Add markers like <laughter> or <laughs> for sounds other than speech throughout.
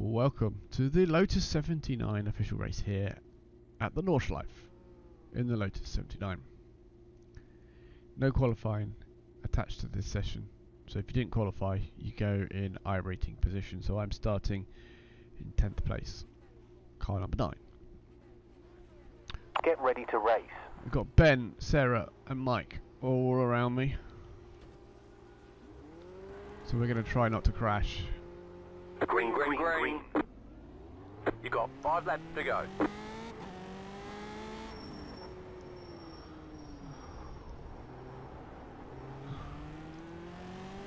Welcome to the Lotus 79 official race here at the Nordschleife in the Lotus 79. No qualifying attached to this session, so if you didn't qualify, you go in iRating position. So I'm starting in 10th place, car number 9. Get ready to race. We've got Ben, Sarah, and Mike all around me. So we're going to try not to crash. Green, green, green. You got five laps to go.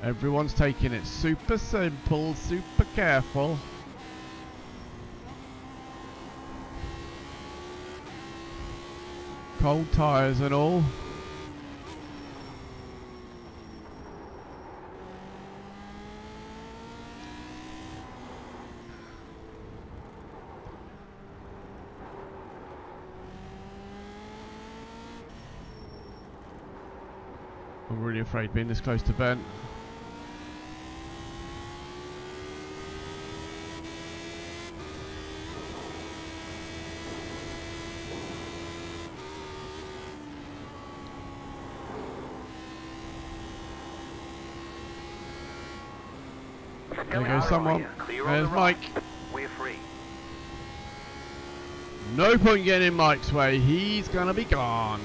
Everyone's taking it super simple, super careful. Cold tyres and all. I'm really afraid being this close to Ben. There goes someone. There's. Mike. We're free. No point getting in Mike's way. He's gonna be gone.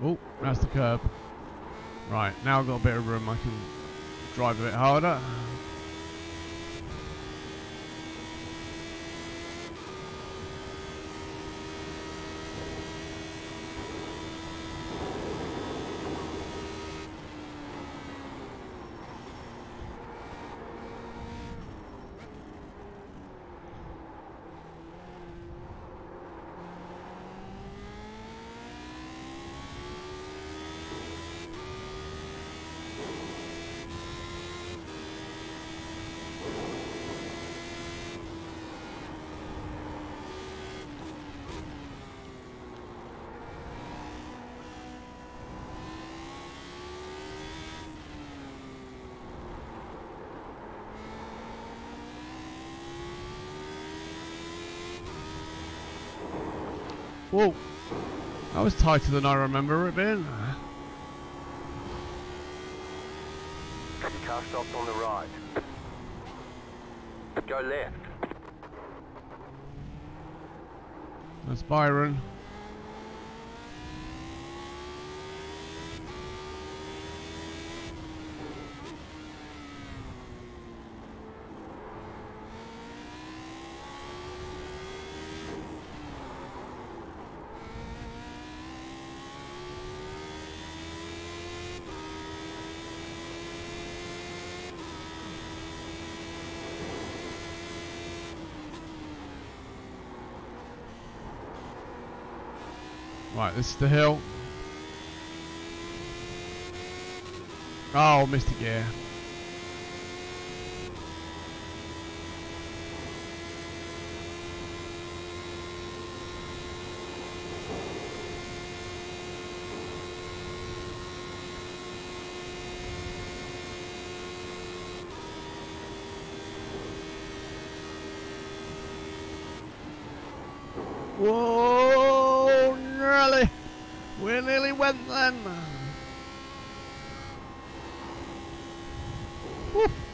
Oh, that's the curb. Right, now I've got a bit of room. I can drive a bit harder. Whoa. That was tighter than I remember it being. Car stops on the right. Go left. That's Byron. This is the hill. Oh, missed a gear. Whoa, nearly. We nearly went then. Woo.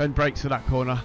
Ben brakes for that corner.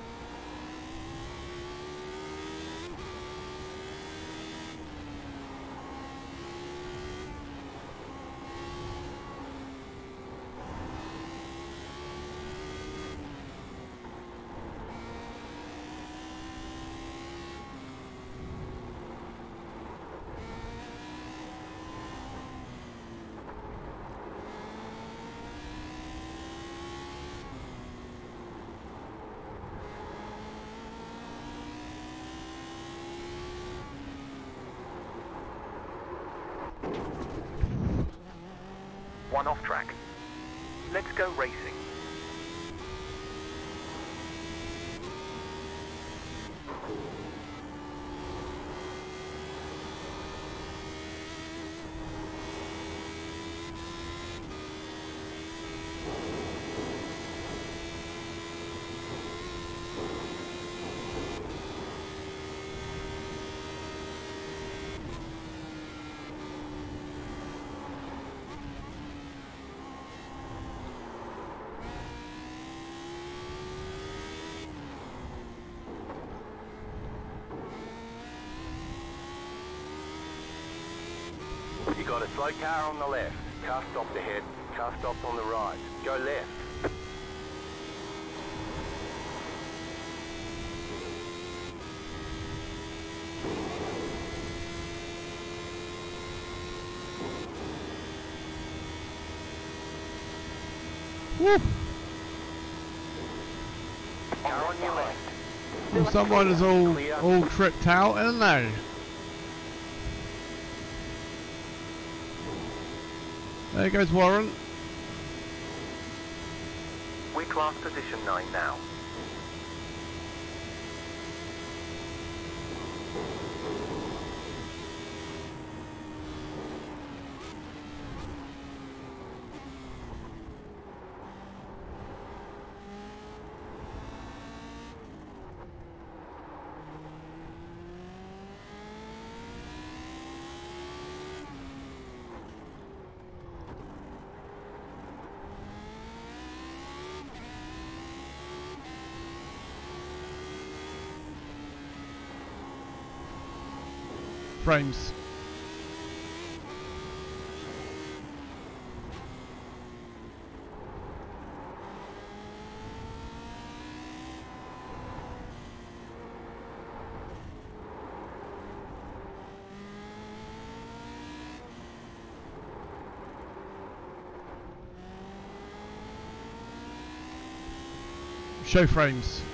Go racing. You got a slow car on the left. Car stopped ahead. Car stopped on the right. Go left. Woo! Car on your left. Well, someone is all all tripped out, isn't they? There goes Warren. We class position 9 now. Frames. Show frames.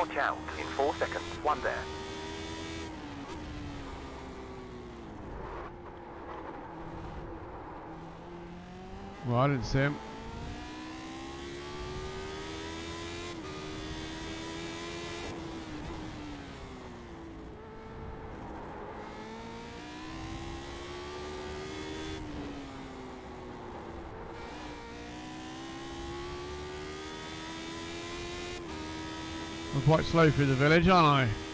Watch out. In 4 seconds. One there. Well, I didn't see him. Quite slow through the village, aren't I?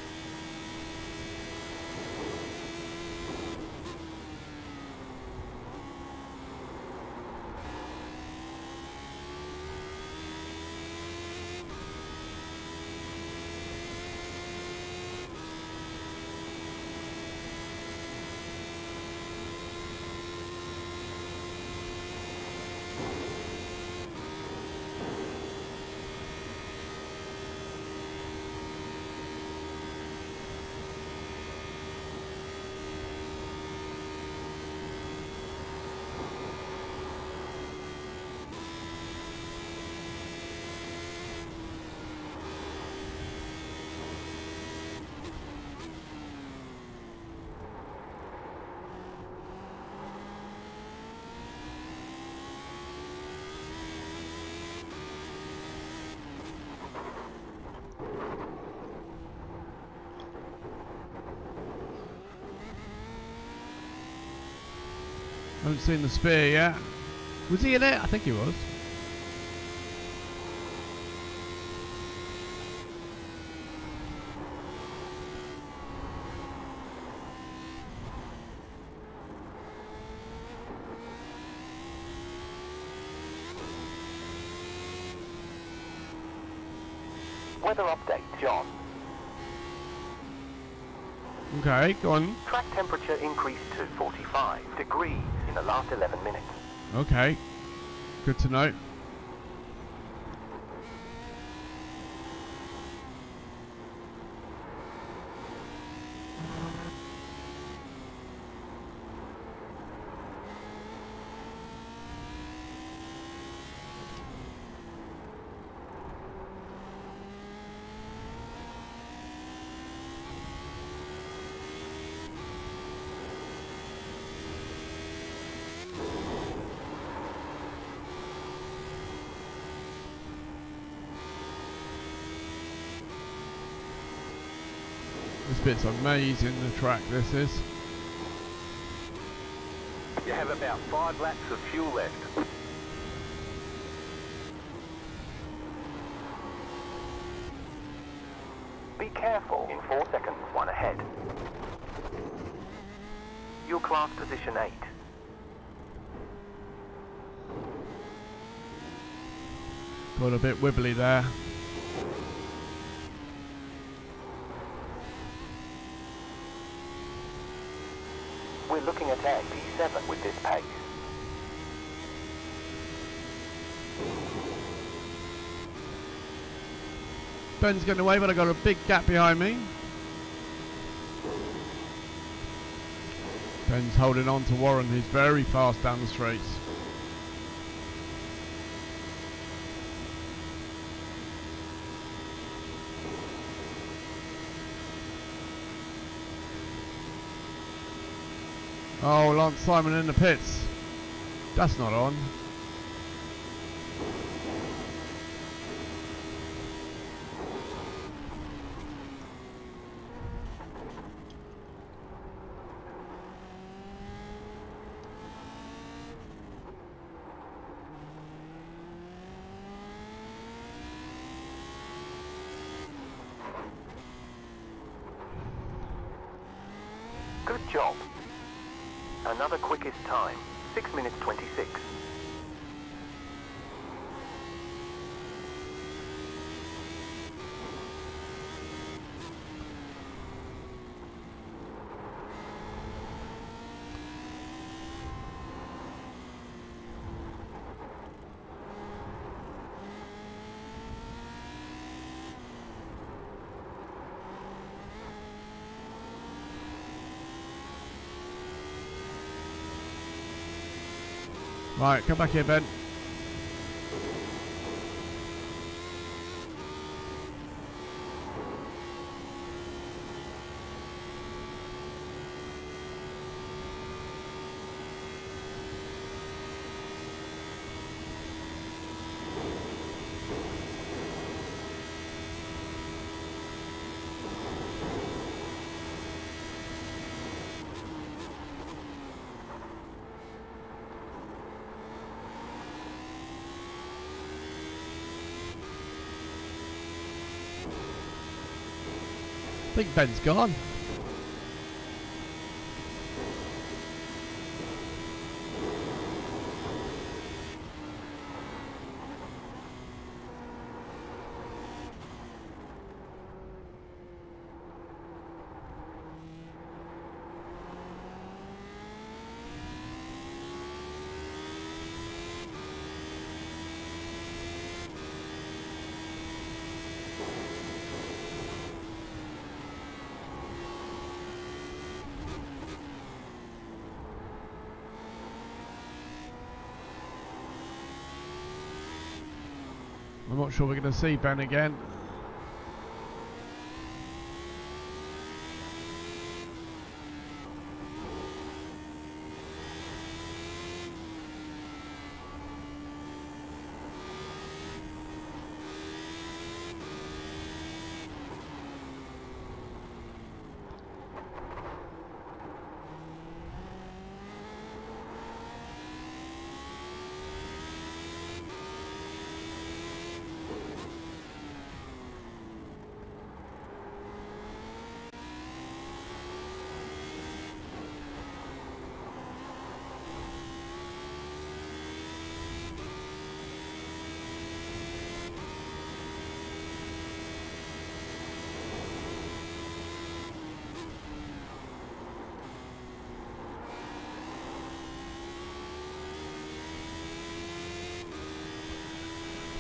Haven't seen the spear yet. Was he in it? I think he was. Weather update, John. Okay, go on. Track temperature increased to 45 degrees the last 11 minutes. Okay. Good to know. Bit's amazing, the track this is. You have about five laps of fuel left. Be careful. In four seconds, one ahead. Your class position eight. Got a bit wibbly there. We're looking at P7 with this pace. Ben's getting away, but I've got a big gap behind me. Ben's holding on to Warren, who's very fast down the straights. Oh, Lance Simon in the pits. That's not on. Good job. Another quickest time. 6 minutes 26. Right, come back here, Ben. I think Ben's gone. Sure we're going to see Ben again.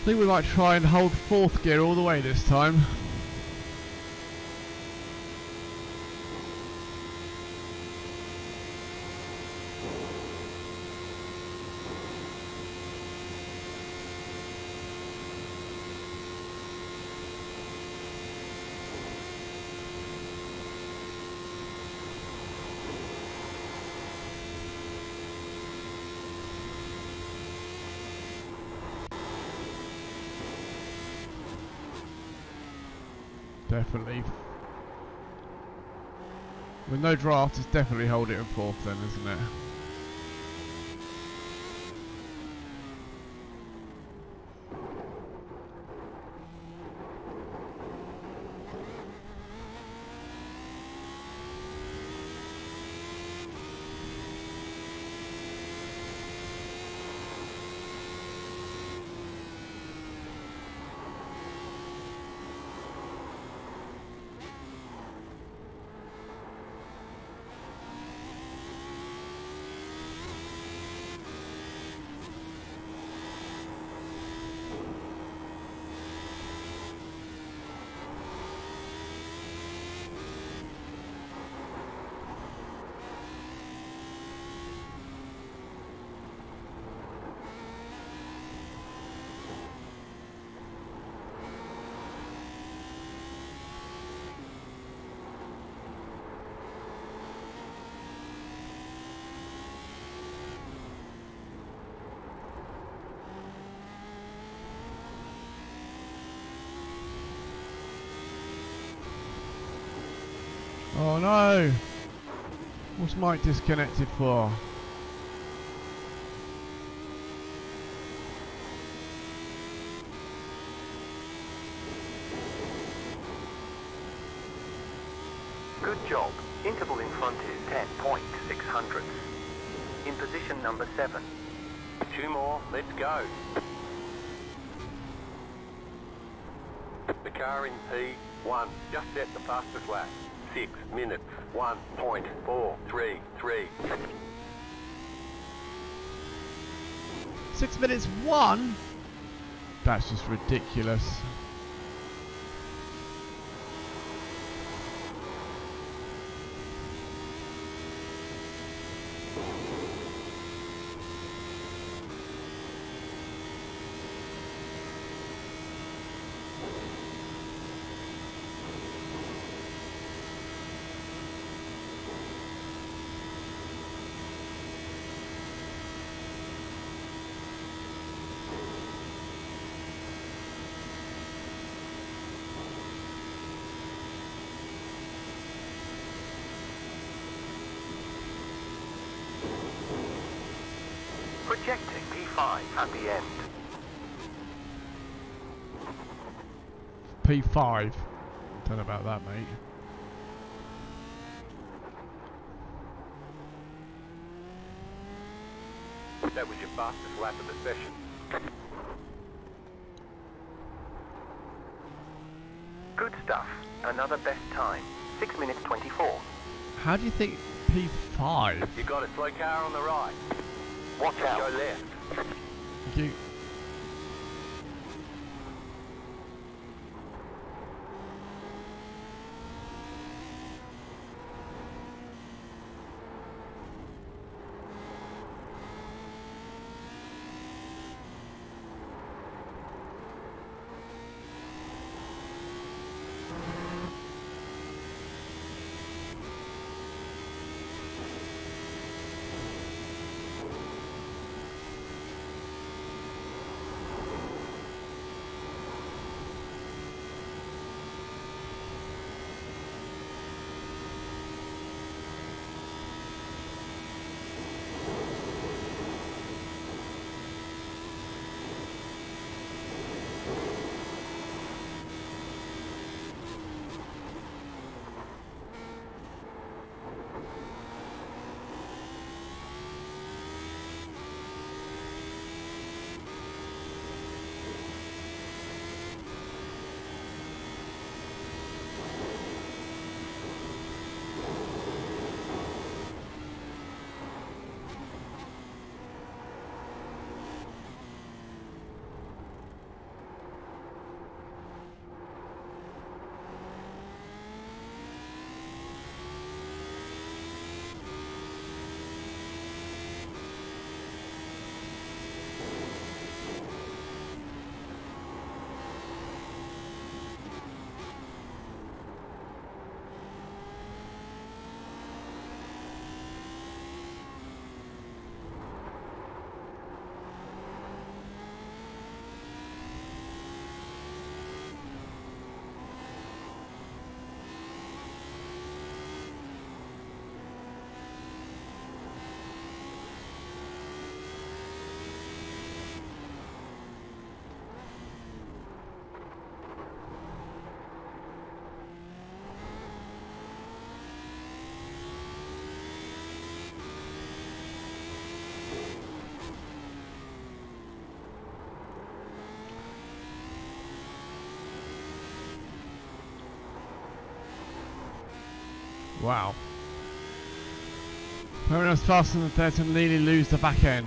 Think we might try and hold fourth gear all the way this time. Definitely. With no draft, it's definitely hold it in fourth then, isn't it? Oh no! What's Mike disconnected for? Good job. Interval in front is 10.600. In position number 7. Two more, let's go. The car in P1 just set the fastest lap. 6 minutes, 1.433. Six minutes one? That's just ridiculous. Projecting P5 at the end. P5. Don't know about that, mate. That was your fastest lap of the session. Good stuff. Another best time. 6 minutes 24. How do you think P5? You got a slow car on the right. Watch out. Go left. Thank you. Wow. Was faster than that and nearly lose the back end.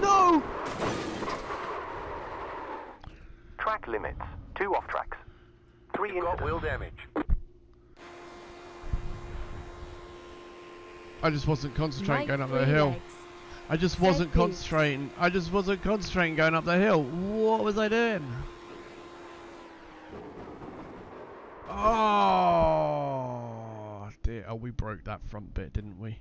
No! Track limits. Two off tracks. 3 You've got incidents. wheel damage. I just wasn't concentrating Mike going up the hill. legs. I just wasn't concentrating. I just wasn't concentrating going up the hill. What was I doing? Oh dear! Oh, we broke that front bit, didn't we?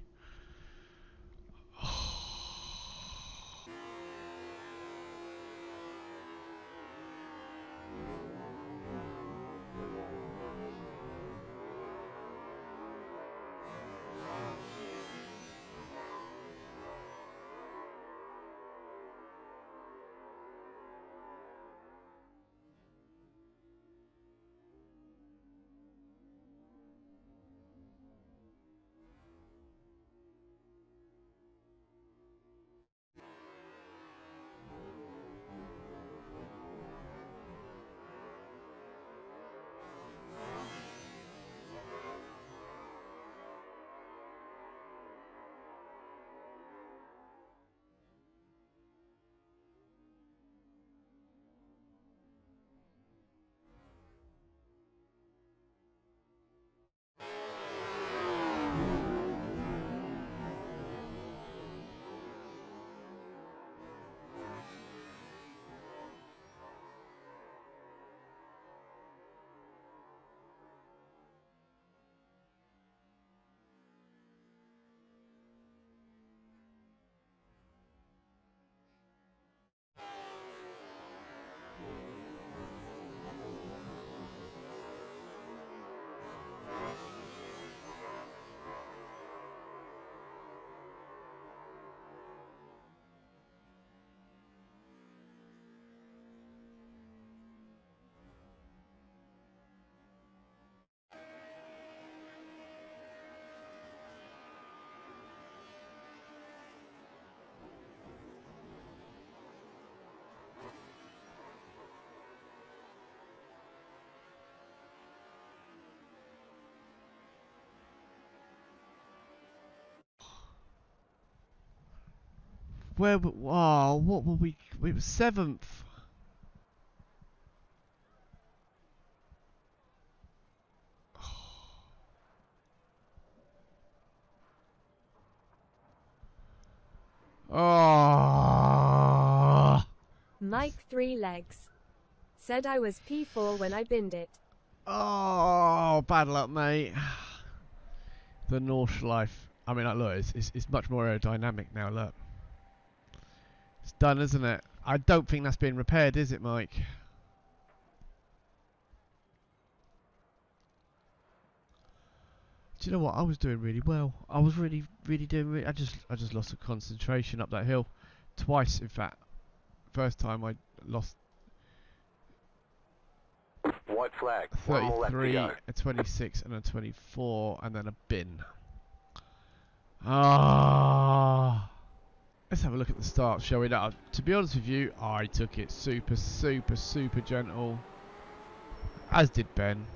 Where? w- Oh, what were we? We were seventh. Oh. <sighs> Mike three legs. Said I was P4 when I binned it. Oh, bad luck, mate. <sighs> The Nordschleife. I mean, like, look, it's, it's, it's much more aerodynamic now. Look, it's done, isn't it? I don't think that's being repaired, is it, Mike? Do you know what? I was doing really well. I was really, really doing. Re- I just, I just lost a concentration up that hill, twice, in fact. First time I lost White flag. One more left to 33, a 26, and a 24, and then a bin. Ah. Let's have a look at the start, shall we? Now, to be honest with you, I took it super, super, super gentle. As did Ben.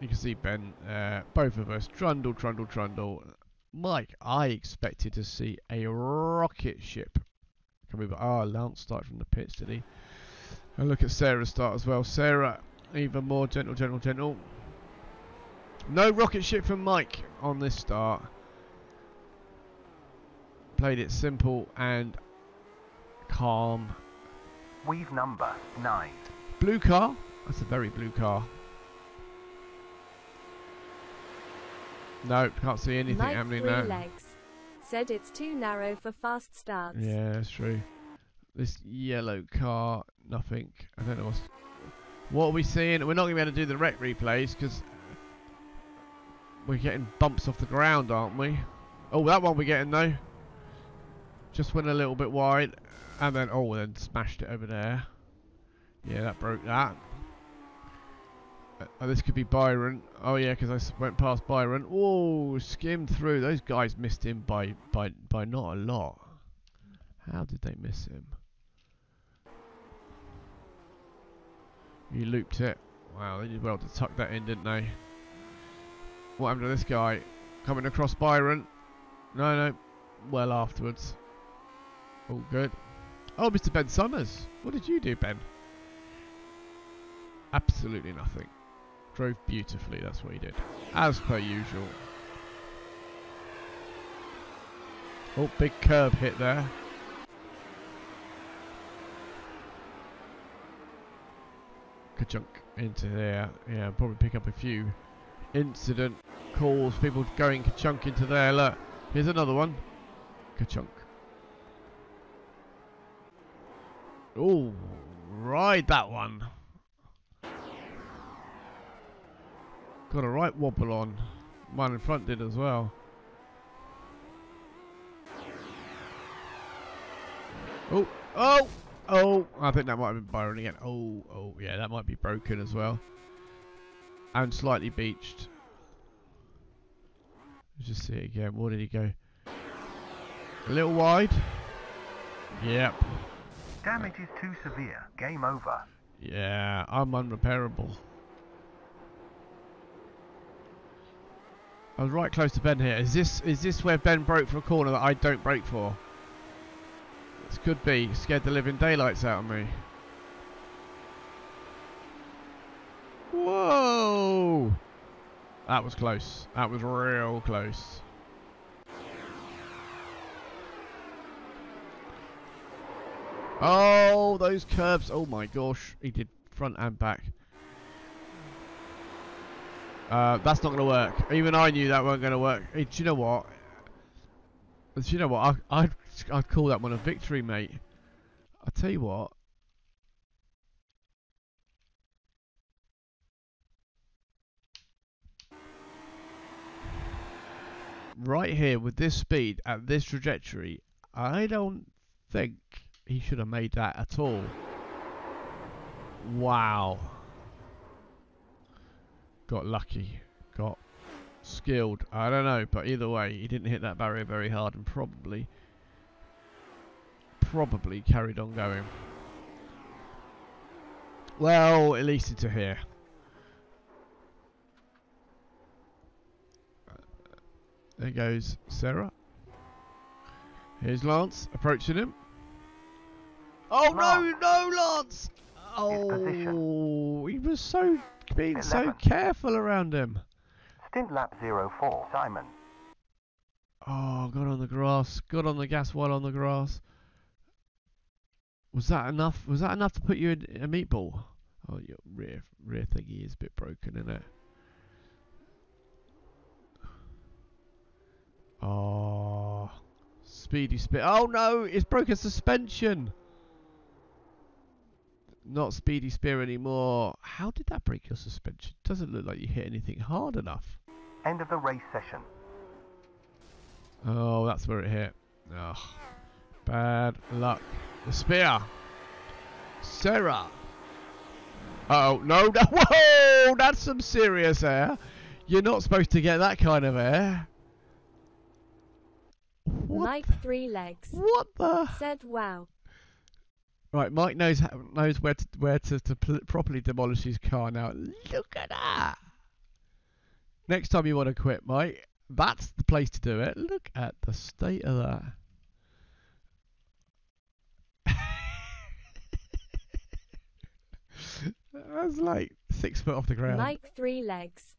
You can see Ben, uh, both of us, trundle, trundle, trundle. Mike, I expected to see a rocket ship Can we... Ah, Lance started from the pits, did he? And look at Sarah's start as well. Sarah, even more gentle, gentle, gentle. No rocket ship from Mike on this start. Played it simple and calm. Weave number 9. Blue car. That's a very blue car. No, can't see anything Mike happening three now. legs. Said it's too narrow for fast starts. Yeah, that's true. This yellow car, nothing. I don't know what's. What are we seeing? We're not going to be able to do the wreck replays because we're getting bumps off the ground, aren't we? Oh, that one we're getting though. Just went a little bit wide, and then oh, then smashed it over there. Yeah, that broke that. Oh, this could be Byron. Oh yeah, because I went past Byron. Whoa, skimmed through. Those guys missed him by by by not a lot. How did they miss him? He looped it. Wow, they did well to tuck that in, didn't they? What happened to this guy? Coming across Byron. No, no. Well afterwards. All good. Oh, Mr. Ben Summers. What did you do, Ben? Absolutely nothing. Drove beautifully, that's what he did. As per usual. Oh, big curb hit there. Kachunk into there. Yeah, probably pick up a few incident calls, people going Kachunk into there. Look, here's another one. Kachunk. Oh, ride that one. Got a right wobble on. Mine in front did as well. Oh, oh, oh. I think that might have been Byron again. Oh, oh, yeah, that might be broken as well. And slightly beached. Let's just see it again. Where did he go? A little wide. Yep. Damage is too severe. Game over. Yeah, I'm unrepairable. I was right close to Ben here. Is this is this where Ben broke for a corner that I don't break for? This could be. Scared the living daylights out of me. Whoa! That was close. That was real close. Oh, those curves. Oh my gosh. He did front and back. Uh, that's not going to work. Even I knew that weren't going to work. Hey, do you know what? Do you know what? I, I'd, I'd call that one a victory, mate. i tell you what. Right here, with this speed, at this trajectory, I don't think he should have made that at all. Wow. Got lucky. Got skilled. I don't know, but either way, he didn't hit that barrier very hard and probably, probably carried on going. Well, at least into here. There goes Sarah. Here's Lance approaching him. Oh no, no, Lance! Oh, he was so being so careful around him. Stint lap 04. Simon. Oh, got on the grass. Got on the gas while on the grass. Was that enough? Was that enough to put you in a meatball? Oh, your rear rear thingy is a bit broken, isn't it? Oh, speedy spit. Oh no, it's broken suspension. Not speedy spear anymore. How did that break your suspension? Doesn't look like you hit anything hard enough. End of the race session. Oh, that's where it hit. Oh, bad luck. The spear. Sarah. Uh oh, no, <laughs> no. Whoa, that's some serious air. You're not supposed to get that kind of air. What? Mike three legs. What the? Said wow. Right, Mike knows how, knows where to where to, to pl- properly demolish his car now. Look at that. Next time you want to quit, Mike, that's the place to do it. Look at the state of that. <laughs> That's like six foot off the ground. Mike three legs.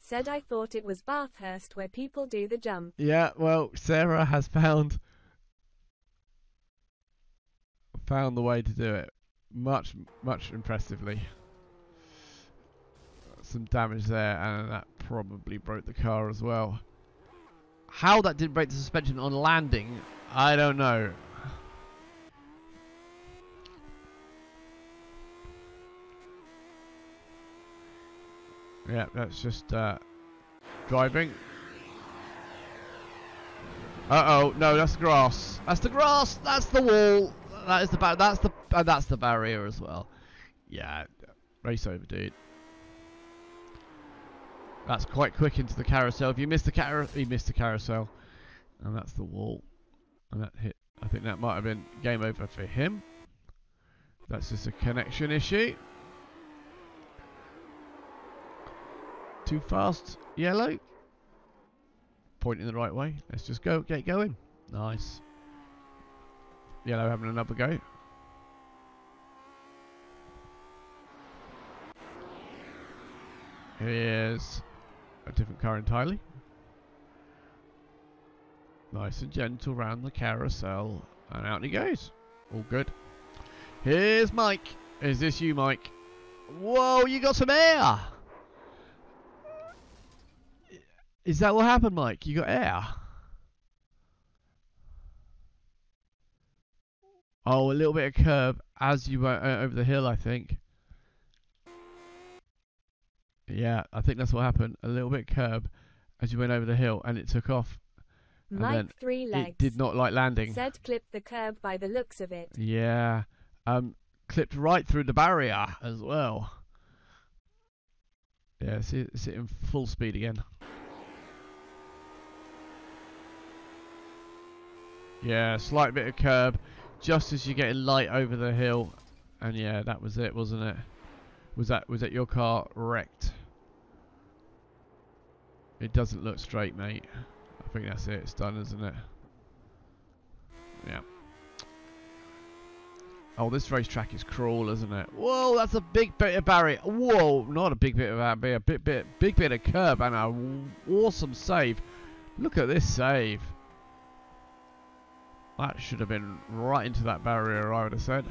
Said I thought it was Bathurst where people do the jump. Yeah, well, Sarah has found found the way to do it. Much, much impressively. Some damage there, and that probably broke the car as well. How that didn't break the suspension on landing, I don't know. Yeah, that's just uh, driving. Uh oh, no, that's grass. That's the grass. That's the wall. That is the bar That's the and that's the barrier as well. Yeah, race over, dude. That's quite quick into the carousel. If you miss the car, he missed the carousel, and that's the wall, and that hit. I think that might have been game over for him. That's just a connection issue. Too fast, yellow. Pointing the right way. Let's just go, get going. Nice. Yellow having another go. Here's a different car entirely. Nice and gentle round the carousel. And out he goes. All good. Here's Mike. Is this you, Mike? Whoa, you got some air! Is that what happened, Mike? You got air? Oh, a little bit of curb as you went uh, over the hill, I think. Yeah, I think that's what happened. A little bit curb as you went over the hill, and it took off. And Mike three legs. It did not like landing. Said clip the curb by the looks of it. Yeah, um, clipped right through the barrier as well. Yeah, see, it's in full speed again. Yeah, slight bit of curb, just as you're getting light over the hill, and yeah, that was it, wasn't it? Was that was that your car wrecked? It doesn't look straight, mate. I think that's it. It's done, isn't it? Yeah. Oh, this racetrack is cruel, isn't it? Whoa, that's a big bit of barrier. Whoa, not a big bit of that, barrier, a bit, bit, big bit of curb and a w- awesome save. Look at this save. That should have been right into that barrier, I would have said.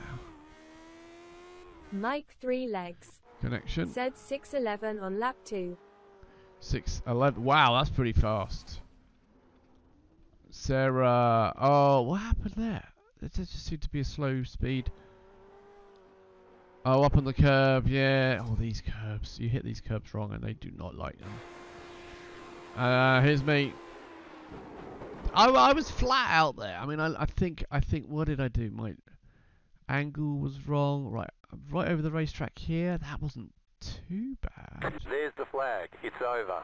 Mike three legs. Connection. Said 611 on lap 2. 6 11. Wow, that's pretty fast. Sarah. Oh, what happened there? It just seemed to be a slow speed. Oh, up on the curb. Yeah. Oh, these curbs. You hit these curbs wrong and they do not like them. Uh, here's me. I, I was flat out there. I mean, I, I think, I think, what did I do? My angle was wrong. Right, right over the racetrack here. That wasn't too bad. There's the flag. It's over.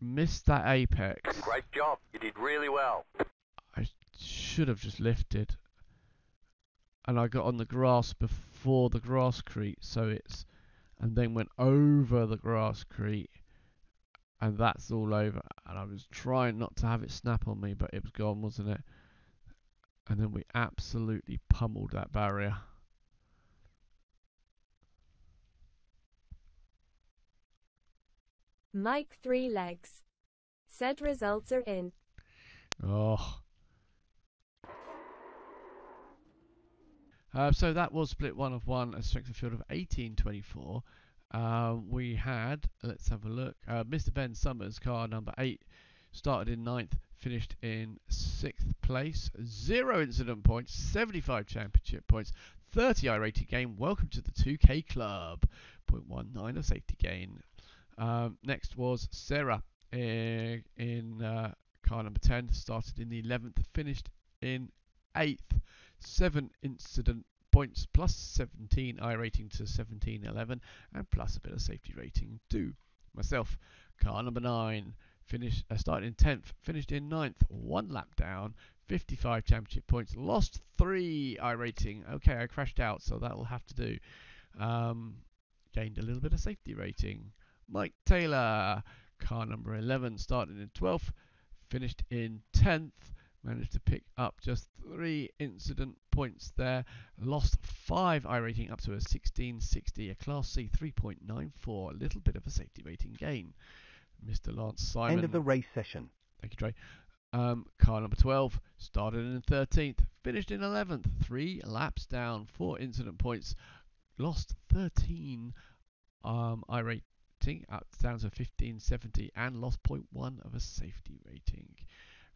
Missed that apex. Great job. You did really well. I should have just lifted. And I got on the grass before the grasscrete, so it's and then went over the grasscrete and that's all over. And I was trying not to have it snap on me, but it was gone, wasn't it? And then we absolutely pummeled that barrier. Mike three legs. Said results are in. Oh. Uh, so that was split one of one, a strength of field of 1824. Um, we had, let's have a look, uh, Mr. Ben Summers, car number eight, started in ninth, finished in sixth place, zero incident points, 75 championship points, 30 I rated game. Welcome to the 2K club. 0.19 of safety gain. Um, next was Sarah in, in uh, car number 10, started in the 11th, finished in 8th. 7 incident points plus 17 iRating to 1711 and plus a bit of safety rating too. Myself, car number 9, finished uh, started in 10th, finished in 9th, one lap down, 55 championship points, lost 3 iRating. Okay, I crashed out, so that'll have to do. Um, gained a little bit of safety rating. Mike Taylor, car number 11, started in 12th, finished in 10th, managed to pick up just 3 incident points there, lost 5 iRating up to a 1660, a Class C 3.94, a little bit of a safety rating gain. Mr. Lance Simon. End of the race session. Thank you, Trey. Um, car number 12 started in 13th, finished in 11th, three laps down, four incident points, lost 13 um, iRating up down to 1570, and lost 0.1 of a safety rating.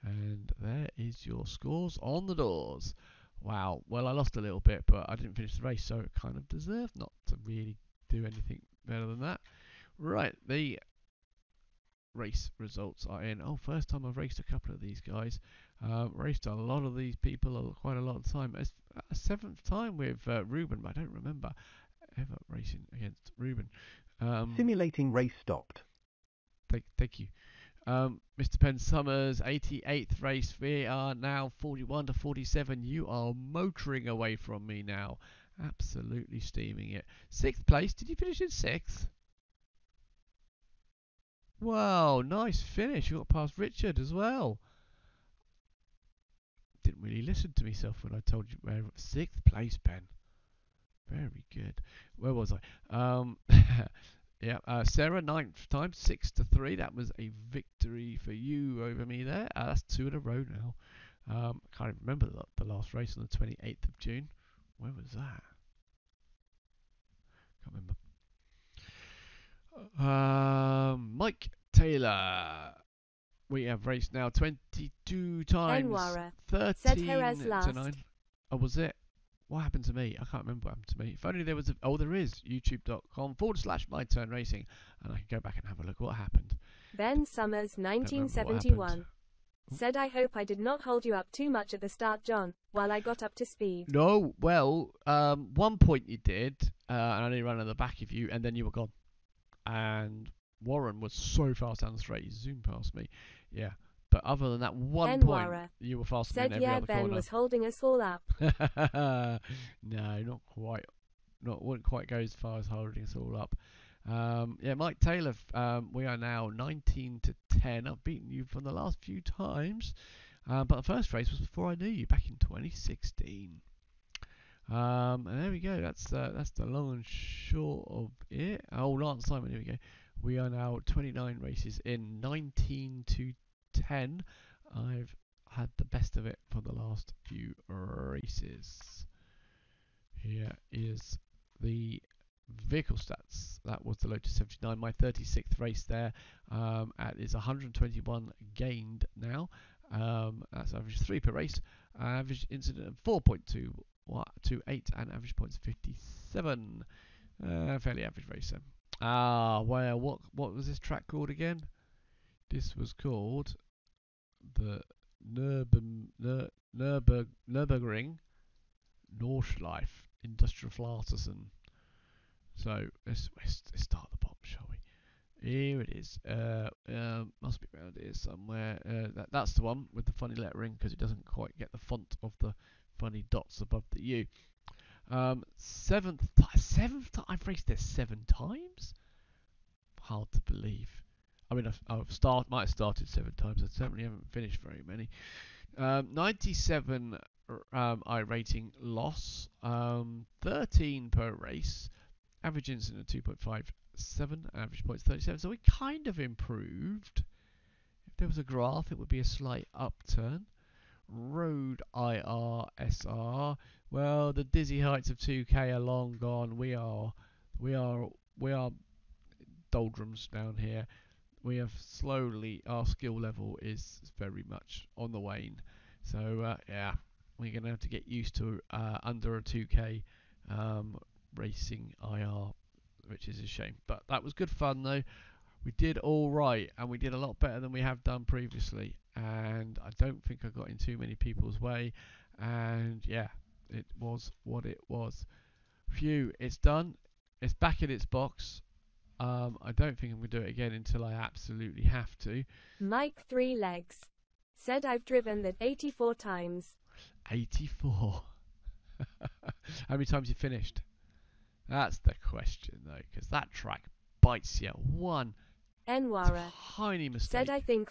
And there is your scores on the doors. Wow. Well, I lost a little bit, but I didn't finish the race, so it kind of deserved not to really do anything better than that. Right, the race results are in. Oh, first time I've raced a couple of these guys. Uh, raced a lot of these people a- quite a lot of time. It's a seventh time with uh, Ruben, but I don't remember ever racing against Ruben. Um, Simulating race stopped. Thank, thank you. Um, Mr. Ben Summers, 88th race. We are now 41 to 47. You are motoring away from me now. Absolutely steaming it. Sixth place. Did you finish in sixth? Wow, nice finish. You got past Richard as well. Didn't really listen to myself when I told you where sixth place, Ben. Very good. Where was I? Um, <laughs> yeah, uh, Sarah ninth time, six to three. That was a victory for you over me there. Uh, that's two in a row now. Um, I can't even remember the, the last race on the 28th of June. Where was that? Can't remember. Um, Mike Taylor. We have raced now 22 times. Enwara. 13 Said Jerez to last. 9. Oh, was it? What happened to me? I can't remember what happened to me. If only there was a. Oh, there is. YouTube.com forward slash my turn racing. And I can go back and have a look what happened. Ben Summers, Don't remember what 1971. Said I hope I did not hold you up too much at the start, John, while I got up to speed. No, well, um, one point you did, uh, and I only ran at the back of you, and then you were gone. And Warren was so fast down the straight, he zoomed past me. Yeah. But other than that one point, you were faster than Said every yeah, other Ben corner. was holding us all up. <laughs> no, not quite. Not wouldn't quite go as far as holding us all up. Um, yeah, Mike Taylor. Um, we are now 19 to 10. I've beaten you from the last few times, uh, but the first race was before I knew you, back in 2016. Um, and there we go. That's uh, that's the long and short of it. Oh, Lance Simon. Here we go. We are now 29 races in, 19 to 10. I've had the best of it for the last few races. Here is the vehicle stats. That was the Lotus 79, my 36th race there. Um, at is 121 gained now. Um, that's average three per race. Average incident of 4.2 wa- 28 and average points 57. Uh, fairly average race then. Ah, well, what what was this track called again? This was called the Nürburg, Nur, Nürburg, Nürburgring Nordschleife Industrial Flarterson. So let's, let's, start at the bottom, shall we? Here it is. Uh, um, must be around here somewhere. Uh, that, that's the one with the funny lettering because it doesn't quite get the font of the funny dots above the U. Um, seventh, seventh. I've raced there seven times. Hard to believe. I mean, I've, I've start might have started seven times. I certainly haven't finished very many. Um, 97 r- um, iRating loss. Um, 13 per race. Average incident of 2.57. Average points 37. So we kind of improved. If there was a graph, it would be a slight upturn. Road IRSR. Well, the dizzy heights of 2K are long gone. We are, we are, we are doldrums down here. We have slowly, our skill level is very much on the wane. So uh, yeah, we're gonna have to get used to uh, under a 2K um, racing IR, which is a shame. But that was good fun though. We did all right, and we did a lot better than we have done previously. And I don't think I got in too many people's way. And yeah, it was what it was. Phew, it's done. It's back in its box. Um, I don't think I'm going to do it again until I absolutely have to. Mike Three Legs. Said I've driven that 84 times. 84. <laughs> How many times you finished? That's the question, though, because that track bites you. One Enwara. tiny mistake. Said I think